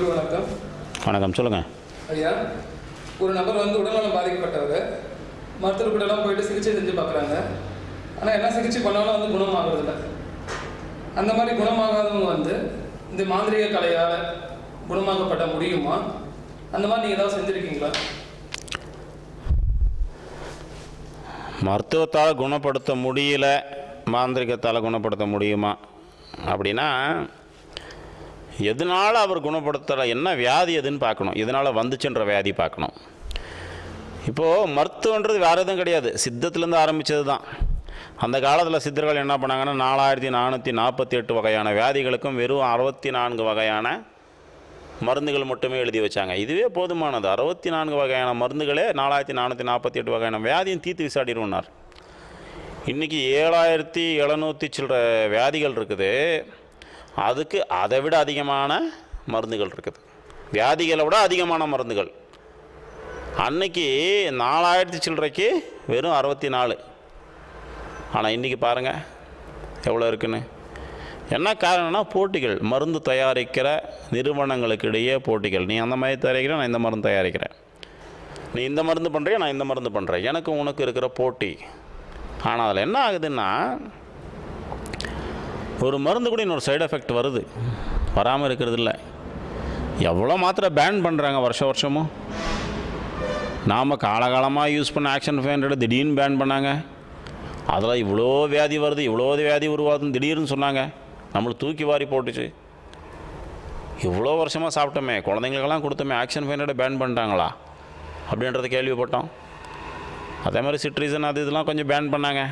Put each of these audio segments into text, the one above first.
குரு வணக்கம். வணக்கம் சொல்லுங்கள் ஐயா ஒரு நபர் வந்து உடல்நலம் பாதிக்கப்பட்டவர். மருத்துவர்கிட்டலாம் போயிட்டு சிகிச்சை செஞ்சு பார்க்குறாங்க ஆனால் என்ன சிகிச்சை பண்ணாலும் வந்து குணமாகறதில்ல அந்த மாதிரி குணமாகாதவங்க வந்து இந்த மாந்திரீக கலையால் குணமாக்கப்பட முடியுமா? அந்த மாதிரி நீங்கள் ஏதாவது செஞ்சுருக்கீங்களா? மருத்துவத்தால் குணப்படுத்த முடியல மாந்திரிகத்தால் குணப்படுத்த முடியுமா? அப்படின்னா எதனால் அவர் குணப்படுத்தலை என்ன வியாதி எதுன்னு பார்க்கணும். எதனால் வந்துச்சுன்ற வியாதி பார்க்கணும். இப்போது மருத்துவன்றது வேறு எதுவும் கிடையாது. சித்தத்துலேருந்து ஆரம்பித்தது தான். அந்த காலத்தில் சித்தர்கள் என்ன பண்ணாங்கன்னா நாலாயிரத்தி நானூற்றி நாற்பத்தி எட்டு வகையான வியாதிகளுக்கும் வெறும் அறுபத்தி நான்கு வகையான மருந்துகள் மட்டுமே எழுதி வச்சாங்க. இதுவே போதுமானது. அறுபத்தி நான்கு வகையான மருந்துகளே நாலாயிரத்தி நானூற்றி நாற்பத்தி எட்டு வகையான வியாதியும் தீர்த்து விசாடிடுவோம்னார் இன்றைக்கி ஏழாயிரத்தி எழுநூற்றி சில்லற வியாதிகள் இருக்குது. அதுக்கு அதை விட அதிகமான மருந்துகள் இருக்குது. வியாதிகளை விட அதிகமான மருந்துகள். அன்னைக்கு நாலாயிரத்தி சில்லறைக்கு வெறும் அறுபத்தி நாலு ஆனால் இன்றைக்கி பாருங்கள் எவ்வளோ இருக்குன்னு. என்ன காரணம்னா போட்டிகள் மருந்து தயாரிக்கிற நிறுவனங்களுக்கு இடையே போட்டிகள். நீ அந்த மாதிரி தயாரிக்கிற நான் இந்த மருந்து தயாரிக்கிறேன். நீ இந்த மருந்து பண்ணுறியா நான் இந்த மருந்து பண்ணுறேன் எனக்கு உனக்கு இருக்கிற போட்டி. ஆனால் அதில் என்ன ஆகுதுன்னா ஒரு மருந்து கூட இன்னொரு சைடு எஃபெக்ட் வருது. வராமல் இருக்கிறது இல்லை எவ்வளோ மாத்திரை பேன் பண்ணுறாங்க வருஷம் வருஷமும். நாம் காலகாலமாக யூஸ் பண்ண ஆக்ஷன் ஃபைவ் ஹண்ட்ரட் திடீர்னு பேன் பண்ணாங்க. அதில் இவ்வளோ வியாதி வருது இவ்வளோ வியாதி உருவாகுதுன்னு திடீர்னு சொன்னாங்க. நம்மளை தூக்கி வாரி போட்டுச்சு. இவ்வளோ வருஷமாக சாப்பிட்டோமே குழந்தைங்களுக்கெல்லாம் கொடுத்தோமே ஆக்ஷன் ஃபைவ் ஹண்ட்ரட் பேன் பண்ணிட்டாங்களா? அப்படின்றத கேள்விப்பட்டோம். அதே மாதிரி சிட்ரிசன் அது இதெல்லாம் கொஞ்சம் பேன் பண்ணாங்க.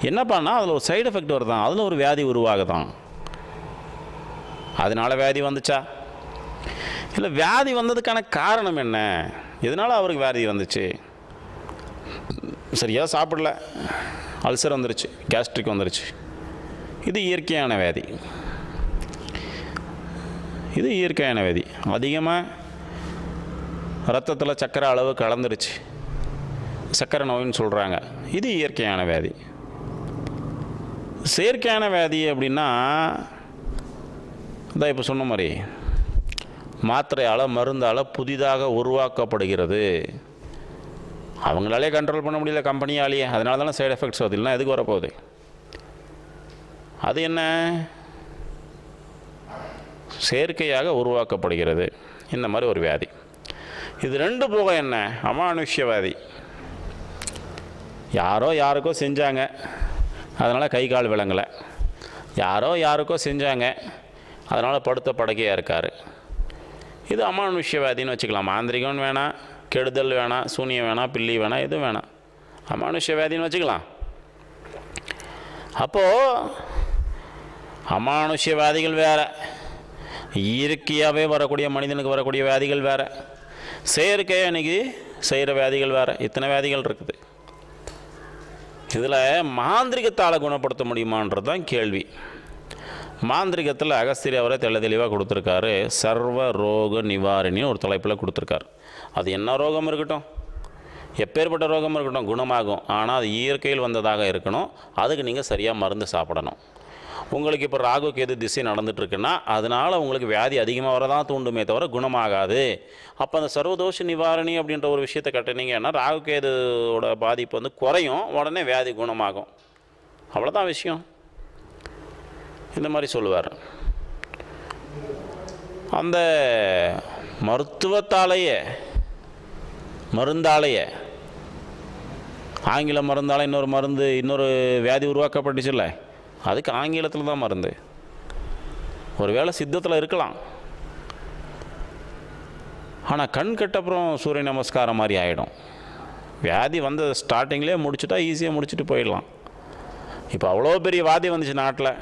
என்ன பண்ணால் அதில் ஒரு சைடு எஃபெக்ட் வருதான். அதில் ஒரு வியாதி உருவாகுதான். அதனால வியாதி வந்துச்சா? இல்லை வியாதி வந்ததுக்கான காரணம் என்ன? எதனால் அவருக்கு வியாதி வந்துச்சு? சரியாக சாப்பிடல. அல்சர் வந்துருச்சு. கேஸ்ட்ரிக் வந்துருச்சு. இது இயற்கையான வியாதி. இது இயற்கையான வியாதி. அதிகமாக ரத்தத்தில் சர்க்கரை அளவு கலந்துருச்சு. சக்கரை நோயின்னு சொல்கிறாங்க இது இயற்கையான வியாதி. செயற்கையான வியாதி அப்படின்னா இதான் இப்போ சொன்ன மாதிரி மாத்திரையால் மருந்தால் புதிதாக உருவாக்கப்படுகிறது. அவங்களாலே கண்ட்ரோல் பண்ண முடியல கம்பெனியாலேயே அதனால தானே சைடு எஃபெக்ட்ஸ் வருது. இல்லைனா எதுக்கு வரப்போகுது? அது என்ன? செயற்கையாக உருவாக்கப்படுகிறது. இந்த மாதிரி ஒரு வியாதி. இது ரெண்டு போக என்ன? அமானுஷ்ய வியாதி. யாரோ யாருக்கோ செஞ்சாங்க. அதனால் கை கால் விளங்கலை. யாரோ யாருக்கோ செஞ்சாங்க. அதனால் படுத்த படகையாக இருக்கார். இது அமானுஷ்ய வியாதின்னு வச்சுக்கலாம். மாந்திரிகம் வேணாம் கெடுதல் வேணாம் சூனியம் வேணாம் பில்லி வேணாம் எதுவும் வேணாம் அமானுஷ்ய வியாதின்னு வச்சுக்கலாம். அப்போது அமானுஷ்ய வியாதிகள் வேறு. இயற்கையாகவே வரக்கூடிய மனிதனுக்கு வரக்கூடிய வியாதிகள் வேறு. செயற்கையாக அன்றைக்கி செய்கிற வியாதிகள் வேறு. இத்தனை வியாதிகள் இருக்குது. இதில் மாந்திரிகத்தால் குணப்படுத்த முடியுமான்றது தான் கேள்வி. மாந்திரிகத்தில் அகஸ்திரி அவரே தெள்ள தெளிவாக கொடுத்துருக்காரு. சர்வ ரோக நிவாரணின்னு ஒரு தலைப்பில் கொடுத்துருக்காரு. அது என்ன ரோகம் இருக்கட்டும்? எப்பேற்பட்ட ரோகம் இருக்கட்டும் குணமாகும். ஆனால் அது இயற்கையில் வந்ததாக இருக்கணும். அதுக்கு நீங்கள் சரியாக மருந்து சாப்பிடணும். உங்களுக்கு இப்போ ராகு கேது திசை நடந்துட்டுருக்குன்னா அதனால் உங்களுக்கு வியாதி அதிகமாக வரதான் தூண்டுமே தவிர குணமாகாது. அப்போ அந்த சர்வதோஷ நிவாரணி அப்படின்ற ஒரு விஷயத்தை கட்டினீங்கன்னா ராகு கேதுவோட பாதிப்பு வந்து குறையும் உடனே வியாதி குணமாகும். அவ்வளோதான் விஷயம். இந்த மாதிரி சொல்லுவார். அந்த மருத்துவத்தாலேயே மருந்தாலேயே ஆங்கில மருந்தால் இன்னொரு மருந்து இன்னொரு வியாதி உருவாக்கப்பட்டுச்சுல்ல? அதுக்கு ஆங்கிலத்தில் தான் மருந்து. ஒருவேளை சித்தத்தில் இருக்கலாம். ஆனால் கண் கட்டப்புறம் சூரிய நமஸ்காரம் மாதிரி ஆகிடும் வியாதி வந்த ஸ்டார்டிங்லேயே முடிச்சுட்டா ஈஸியாக முடிச்சுட்டு போயிடலாம். இப்போ அவ்வளோ பெரிய வாதி வந்துச்சு நாட்டில்.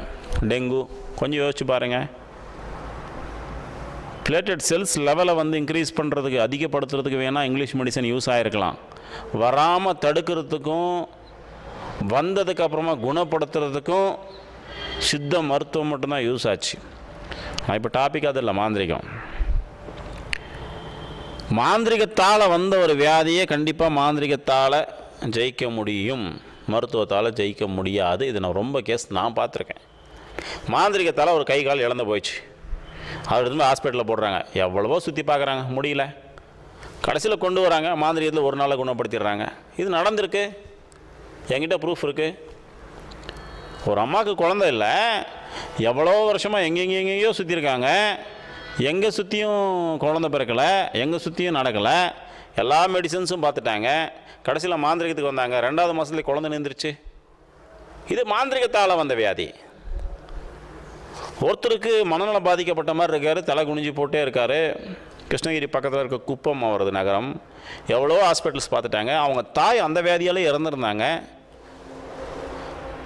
டெங்கு கொஞ்சம் யோசிச்சு பாருங்கள் பிளேட்டட் செல்ஸ் லெவலை வந்து இன்க்ரீஸ் பண்ணுறதுக்கு அதிகப்படுத்துறதுக்கு வேணால் இங்கிலீஷ் மெடிசன் யூஸ் ஆகிருக்கலாம் வராமல் தடுக்கிறதுக்கும் வந்ததுக்கு அப்புறமா குணப்படுத்துறதுக்கும் சித்த மருத்துவம் மட்டும்தான் யூஸ் ஆச்சு. நான் இப்போ டாபிக் அது இல்லை மாந்திரிகம். மாந்திரிகத்தால் வந்த ஒரு வியாதியை கண்டிப்பாக மாந்திரிகத்தால் ஜெயிக்க முடியும். மருத்துவத்தால் ஜெயிக்க முடியாது. இது நான் ரொம்ப கேஸ் நான் பார்த்துருக்கேன். மாந்திரிகத்தால் ஒரு கை கால் இழந்து போயிடுச்சு. அவர் இருந்து ஹாஸ்பிட்டலில் போடுறாங்க. எவ்வளவோ சுற்றி பார்க்குறாங்க. முடியல. கடைசியில் கொண்டு வராங்க. மாந்திரியத்தில் ஒரு நாளில் குணப்படுத்திடுறாங்க. இது நடந்திருக்கு. என்கிட்ட ப்ரூஃப் இருக்குது ஒரு அம்மாவுக்கு குழந்தை இல்லை. எவ்வளோ வருஷமாக எங்கெங்கே எங்கெங்கேயோ சுற்றிருக்காங்க எங்கே சுற்றியும் குழந்தை பிறக்கலை. எங்கே சுற்றியும் நடக்கலை. எல்லா மெடிசன்ஸும் பார்த்துட்டாங்க கடைசியில் மாந்திரிகத்துக்கு வந்தாங்க. ரெண்டாவது மாதத்துலேயே குழந்தை நின்றுச்சு இது மாந்திரிகத்தால் வந்த வியாதி. ஒருத்தருக்கு மனநலம் பாதிக்கப்பட்ட மாதிரி இருக்கார். தலை குனிஞ்சு போட்டே இருக்கார். கிருஷ்ணகிரி பக்கத்தில் இருக்க குப்பம் அவரது நகரம். எவ்வளோ ஹாஸ்பிட்டல்ஸ் பார்த்துட்டாங்க அவங்க தாய் அந்த வியாதியாலே இறந்துருந்தாங்க.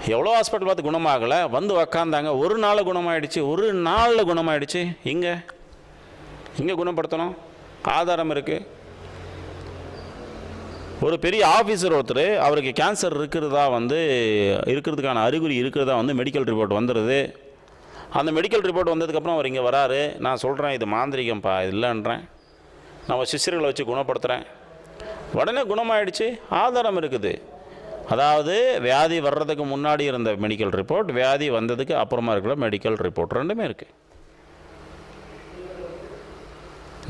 எவ்வளோ ஹாஸ்பிட்டல் பார்த்து குணமாகலை? வந்து உக்காந்தாங்க. ஒரு நாளில் குணமாயிடுச்சு. ஒரு நாளில் குணமாயிடுச்சு. இங்கே? இங்கே குணப்படுத்தணும். ஆதாரம் இருக்குது ஒரு பெரிய ஆஃபீஸர் ஒருத்தர் அவருக்கு கேன்சர் இருக்கிறதா வந்து இருக்கிறதுக்கான அறிகுறி இருக்கிறதா வந்து மெடிக்கல் ரிப்போர்ட் வந்துடுது அந்த மெடிக்கல் ரிப்போர்ட் வந்ததுக்கப்புறம் அவர் இங்கே வராரு. நான் சொல்கிறேன் இது மாந்திரிகம்ப்பா இது இல்லைன்றேன். நம்ம சிஷ்யர்களை வச்சு குணப்படுத்துகிறேன் உடனே குணமாயிடுச்சு. ஆதாரம் இருக்குது. அதாவது வியாதி வர்றதுக்கு முன்னாடி இருந்த மெடிக்கல் ரிப்போர்ட் வியாதி வந்ததுக்கு அப்புறமா இருக்கிற மெடிக்கல் ரிப்போர்ட் ரெண்டுமே இருக்குது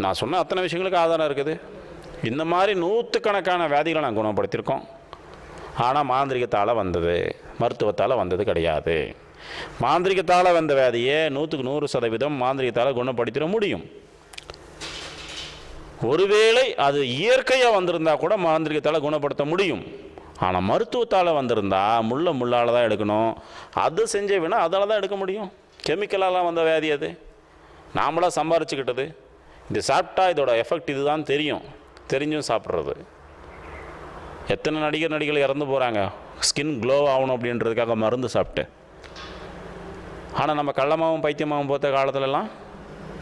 நான் சொன்ன அத்தனை விஷயங்களுக்கு ஆதாரம் இருக்குது. இந்த மாதிரி நூற்றுக்கணக்கான வியாதிகளை நான் குணப்படுத்தியிருக்கோம். ஆனால் மாந்திரிகத்தால் வந்தது. மருத்துவத்தால் வந்தது கிடையாது. மாந்திரிகத்தால் வந்த வியாதியை நூற்றுக்கு நூறு சதவீதம் மாந்திரிகத்தால் குணப்படுத்திட முடியும். ஒருவேளை அது இயற்கையாக வந்திருந்தா கூட மாந்திரிகத்தால் குணப்படுத்த முடியும். ஆனால் மருத்துவத்தால் வந்திருந்தா முள்ள முள்ளால் தான் எடுக்கணும். அது செஞ்ச வேணால் அதால் தான் எடுக்க முடியும். கெமிக்கலாலாம் வந்த வியாதி அது. நாமளாக சம்பாரிச்சுக்கிட்டது. இது சாப்பிட்டா இதோட எஃபெக்ட் இதுதான் தெரியும். தெரிஞ்சும் சாப்பிட்றது. எத்தனை நடிகர் நடிகர்கள் இறந்து போகிறாங்க ஸ்கின் க்ளோ ஆகணும் அப்படின்றதுக்காக மருந்து சாப்பிட்டு. ஆனால் நம்ம கள்ளமாவும் பைத்தியமாவும் போத்த காலத்துலலாம்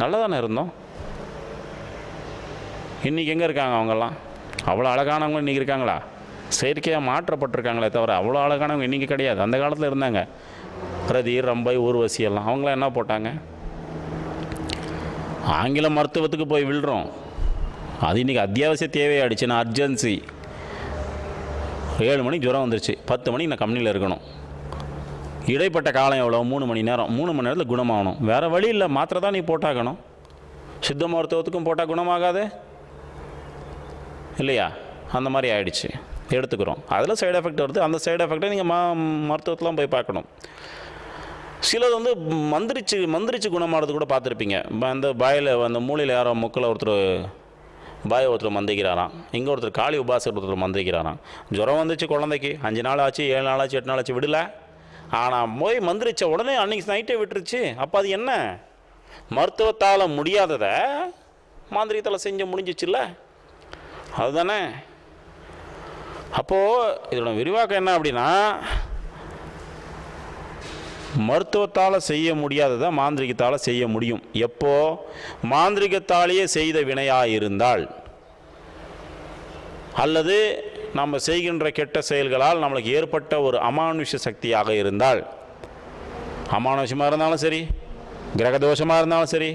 நல்லா தானே இருந்தோம். இன்றைக்கி எங்கே இருக்காங்க அவங்கெல்லாம் அவ்வளோ அழகானவங்க இன்றைக்கி இருக்காங்களா? செயற்கையாக மாற்றப்பட்டிருக்காங்களே தவிர அவ்வளோ அழகானவங்க இன்றைக்கி கிடையாது. அந்த காலத்தில் இருந்தாங்க. பிரதீர் ரம்பை ஊர்வசி எல்லாம். அவங்களாம் என்ன போட்டாங்க? ஆங்கில மருத்துவத்துக்கு போய் விழுறோம். அது இன்றைக்கி அத்தியாவசிய தேவையாயிடுச்சுன்னா அர்ஜென்சி ஏழு மணிக்கு ஜுரம் வந்துருச்சு. பத்து மணிக்கு நான் கம்பெனியில் இருக்கணும். இடைப்பட்ட காலம் எவ்வளோ மூணு மணி நேரம். மூணு மணி நேரத்தில் குணமாகணும். வேறு வழி இல்லை. மாத்திரை தான் நீ போட்டாகணும். சித்த மருத்துவத்துக்கும் போட்டால் குணமாகாது? இல்லையா? அந்த மாதிரி ஆயிடுச்சு. எடுத்துக்கிறோம். அதில் சைடு எஃபெக்ட் வருது. அந்த சைடு எஃபெக்டை நீங்கள் மா மருத்துவத்தெலாம் போய் பார்க்கணும். சிலது வந்து மந்திரிச்சு மந்திரிச்சு குணமானது கூட பார்த்துருப்பீங்க. அந்த பாயில் அந்த மூலையில் யாரோ முக்கில் ஒருத்தர் பாய் ஒருத்தர் மந்திக்கிறாராம். இங்கே ஒருத்தர் காளி உபாசர் ஒருத்தர் மந்திக்கிறாராம். ஜுரம் வந்துச்சு குழந்தைக்கு. அஞ்சு நாள் ஆச்சு ஏழு நாள் ஆச்சு எட்டு நாள் ஆச்சு விடல. ஆனால் போய் மந்திரிச்ச உடனே அன்னைக்கு நைட்டே விட்டுருச்சு. அப்போ அது என்ன? மருத்துவத்தால் முடியாததை மாந்திரியத்தால் செஞ்சு முடிஞ்சிச்சுல்ல? அதுதானே? அப்போது இதோட விரிவாக்கம் என்ன அப்படின்னா மருத்துவத்தால் செய்ய முடியாததை மாந்திரிகத்தால் செய்ய முடியும். எப்போ? மாந்திரிகத்தாலேயே செய்த வினையாக இருந்தால் அல்லது நம்ம செய்கின்ற கெட்ட செயல்களால் நம்மளுக்கு ஏற்பட்ட ஒரு அமானுஷ சக்தியாக இருந்தால். அமானுஷமாக இருந்தாலும் சரி கிரக தோஷமாக இருந்தாலும் சரி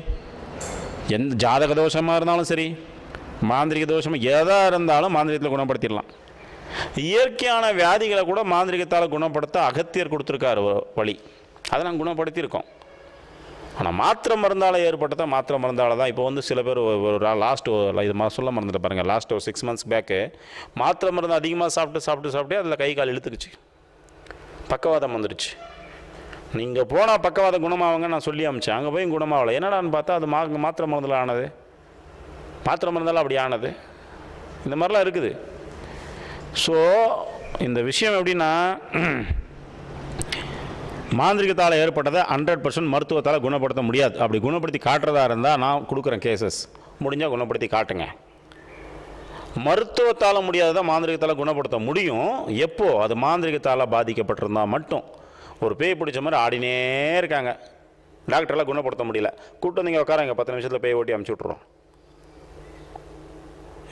எந்த ஜாதக தோஷமாக இருந்தாலும் சரி மாந்திரிக தோஷம் எதாக இருந்தாலும் மாந்திரிகத்தில் குணப்படுத்திடலாம். இயற்கையான வியாதிகளை கூட மாந்திரிகத்தால் குணப்படுத்த அகத்தியர் கொடுத்துருக்காரு வழி. அதை நாங்கள் குணப்படுத்தியிருக்கோம். ஆனால் மாத்திரை மருந்தால் ஏற்பட்டதை மாத்திரை மருந்தால் தான். இப்போ வந்து சில பேர் ஒரு- ஒரு லாஸ்ட் இது மா சொல்ல மறந்துட்டு பாருங்கள் லாஸ்ட் ஒரு சிக்ஸ் மந்த்ஸ் பேக்கு மாத்திரை மருந்து அதிகமாக சாப்பிட்டு சாப்பிட்டு சாப்பிட்டே அதில் கை கால் இழுத்துக்குச்சு பக்கவாதம் வந்துடுச்சு நீங்கள் போனால் பக்கவாதம் குணமாகவங்க நான் சொல்லி அமிச்சேன். அங்கே போய் குணமாகலை என்னடான்னு பார்த்தா அது மா மாத்திரை மருந்தில் ஆனது. மாத்திரை மருந்தால் அப்படி ஆனது. இந்த மாதிரிலாம் இருக்குது. ஸோ இந்த விஷயம் எப்படின்னா மாந்திரிகத்தால் ஏற்பட்டதை ஹண்ட்ரட் பர்சன்ட் மருத்துவத்தால் குணப்படுத்த முடியாது. அப்படி குணப்படுத்தி காட்டுறதா இருந்தால் நான் கொடுக்குறேன் கேசஸ் முடிஞ்சால் குணப்படுத்தி காட்டுங்க. மருத்துவத்தால் முடியாததை மாந்திரிகத்தால் குணப்படுத்த முடியும். எப்போ? அது மாந்திரிகத்தால் பாதிக்கப்பட்டிருந்தால் மட்டும். ஒரு பேய் பிடிச்ச மாதிரி ஆடினே இருக்காங்க. டாக்டரெல்லாம் குணப்படுத்த முடியல. கூட்டம் நீங்கள் உட்காரங்க. பத்து நிமிஷத்தில் பேய் ஓட்டி அமுச்சு விட்ருவோம்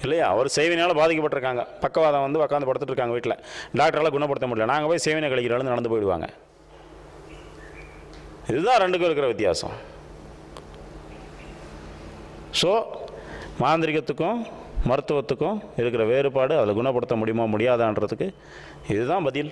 இல்லையா? அவர் சேவையினால் பாதிக்கப்பட்டிருக்காங்க. பக்கவாதம் வந்து உட்காந்து படுத்துட்டு இருக்காங்க வீட்டில் டாக்டரால் குணப்படுத்த முடியல. நாங்கள் போய் சேவனை கழிக்கிறாலும் நடந்து போயிடுவாங்க. இதுதான் ரெண்டுக்கும் இருக்கிற வித்தியாசம். ஸோ மாந்திரிகத்துக்கும் மருத்துவத்துக்கும் இருக்கிற வேறுபாடு அதில் குணப்படுத்த முடியுமா முடியாதான்றதுக்கு இதுதான் பதில்.